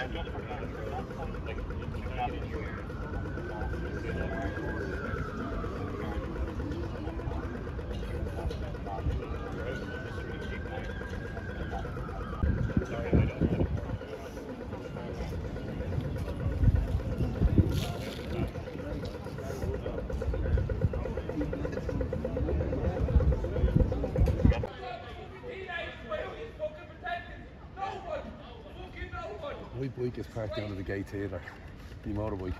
Yeah, I'm trying to forget it. My bike is parked down at the gate here, like, the motorbike.